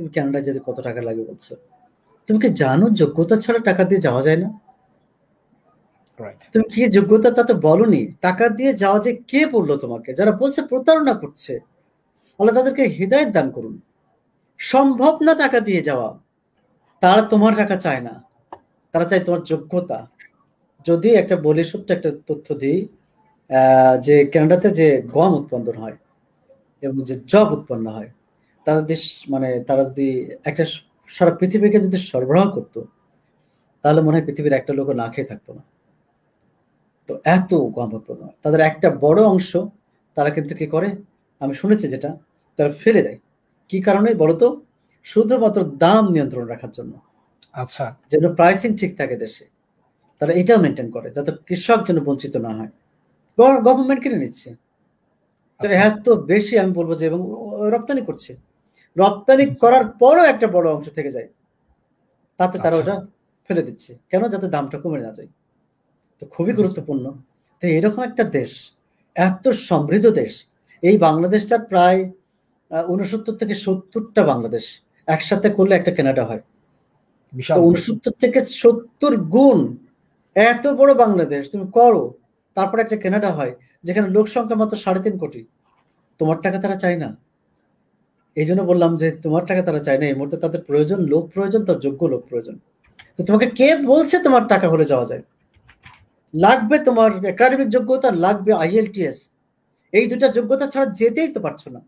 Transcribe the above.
তুমি কানাডা যেতে কত টাকা লাগে বলছো? তুমি কি জানো যোগ্যতা ছাড়া টাকা দিয়ে যাওয়া যায় না? তুমি কি যোগ্যতা তা তো বলনি? টাকা দিয়ে যাওয়া যে কে বলল তোমাকে? যারা বলছে প্রতারণা করছে আল্লাহ তাদেরকে হৃদায়ত দান করুন। সম্ভব না টাকা দিয়ে যাওয়া। তারা তোমার টাকা চায় না। তারা চায় তোমার যোগ্যতা। যদি একটা বলি সত্য একটা তথ্য দিই যে কানাডাতে যে গম উৎপাদন হয় এবং যে জব উৎপন্ন হয় তারা যদি মানে তারা যদি একটা সারা পৃথিবীকে যদি সরবরাহ করতো তাহলে মনে হয় পৃথিবীর একটা লোক না খেয়ে থাকতো না। তো এত উৎপাদন তাদের একটা বড় অংশ তারা কিন্তু কি করে? আমি শুনেছি যেটা তারা ফেলে দেয়। কি কারণে বলতো? শুধুমাত্র দাম নিয়ন্ত্রণ রাখার জন্য। আচ্ছা। যেন প্রাইসিং ঠিক থাকে দেশে। তারা এটাও মেনটেন করে যাতে কৃষক যেন বঞ্চিত না হয়। গভর্নমেন্ট কিনে নিচ্ছে। তো আচ্ছা। এত বেশি আমি বলব যে এবং রপ্তানি করছে। রপ্তানি করার পরও একটা বড় অংশ থেকে যায়। তাতে তারা আচ্ছা। ওটা ফেলে দিচ্ছে। কেন? যাতে দামটা কমে না যায়। তো খুবই গুরুত্বপূর্ণ। তো এরকম একটা দেশ এত সমৃদ্ধ দেশ এই বাংলাদেশটা প্রায় উনসত্তর থেকে সত্তরটা বাংলাদেশ একসাথে করলে একটা কেনাডা হয়। উনসত্তর থেকে সত্তর গুণ এত বড় বাংলাদেশ তুমি করো তারপরে একটা কেনাডা হয় যেখানে লোক সংখ্যা মাত্র সাড়ে তিন কোটি। তোমার টাকা তারা চায় না। এই জন্য বললাম যে তোমার টাকা তারা চায় না, এই মুহূর্তে তাদের প্রয়োজন, লোক প্রয়োজন, তার যোগ্য লোক প্রয়োজন। তো তোমাকে কে বলছে তোমার টাকা হলে যাওয়া যায়? লাগবে তোমার একাডেমিক যোগ্যতা, লাগবে আইএলটিএস এই দুটা যোগ্যতা ছাড়া যেতেই তো পারছ না।